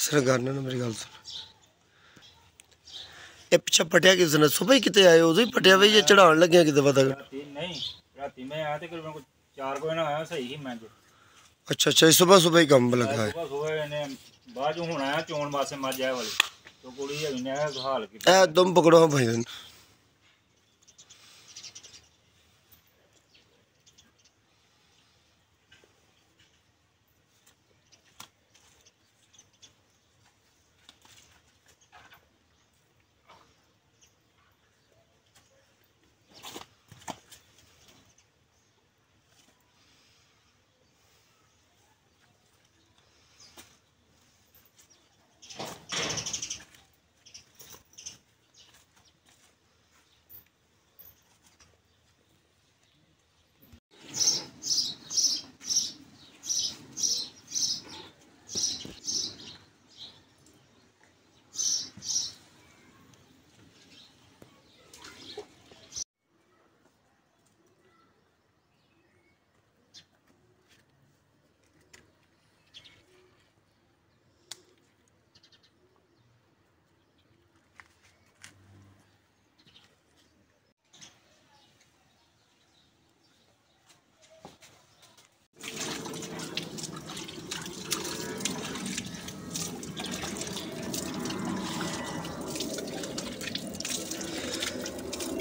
Sir ਗਾਨਾ ਨਾ ਮੇਰੀ ਗੱਲ ਸੁਣ। ਇਹ ਪਿੱਛਾ ਪਟਿਆ ਕਿਸ ਨੇ ਸੁਬਹ ਹੀ ਕਿਤੇ ਆਏ ਉਦੋਂ ਹੀ ਪਟਿਆ ਵੇ ਜੇ ਚੜਾਉਣ ਲੱਗਿਆ ਕਿਤੇ ਪਤਾ ਰਾਤੀ ਨਹੀਂ ਰਾਤੀ ਮੈਂ ਆਇਆ ਤੇ ਕਰੀਬਨ ਕੋਈ 4 ਵਜੇ ਨਾਲ ਆਇਆ ਸਹੀ ਸੀ ਮੈਂ ਜੇ ਅੱਛਾ ਅੱਛਾ ਸਵੇਰ ਸਵੇਰ ਹੀ ਕੰਮ ਲੱਗਾ ਹੈ। ਇਹਨੇ ਬਾਅਦ ਹੁਣ ਆਇਆ ਚੋਣ ਵਾਸਤੇ ਮੱਝ ਆਇਆ ਵਾਲੀ। ਤੋ ਕੁੜੀ ਹੈਗੀ ਨੇ ਹਾਲ ਕੀਤਾ। ਪਕੜੋ ਭਾਈ।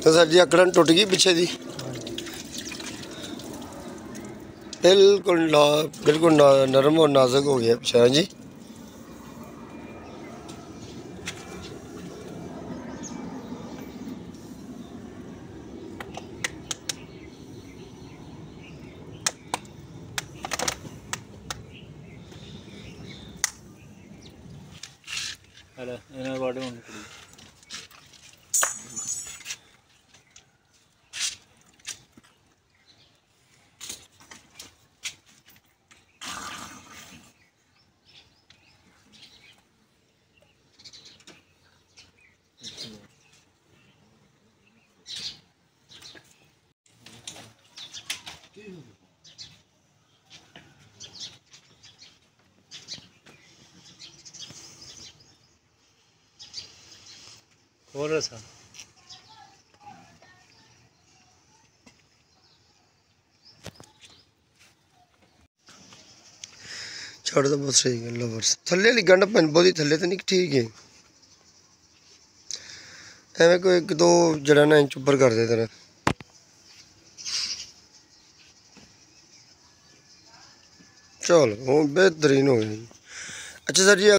तो सर जी अकड़न टुट गई पिछे दी। बिल्कुल ना बिल्कुल ना, नरम और नाजुक हो गया पीछे हाँ जी। അല്ല ഇതിനെ പാടി കൊണ്ടിട്ടുണ്ട് ਹੁਣ ਕੁੜੀ ਹੋਰ ਰਸਾ ਛੱਡ ਤਾਂ ਬਹੁਤ ਸਹੀ ਗੱਲ ਲਵਰਸ ਥੱਲੇ ਵਾਲੀ ਗੰਢ ਪੈਣ ਬਹੁਤੀ ਥੱਲੇ ਤਾਂ ਨਹੀਂ ਠੀਕ ਹੈ ਐਵੇਂ ਕੋਈ ਇੱਕ ਦੋ ਜੜਾ ਨਾ ਇੰਚ ਉੱਪਰ ਕਰ ਦੇ ਤੇਰਾ चलो बेहतरीन हो गई अच्छा सर जी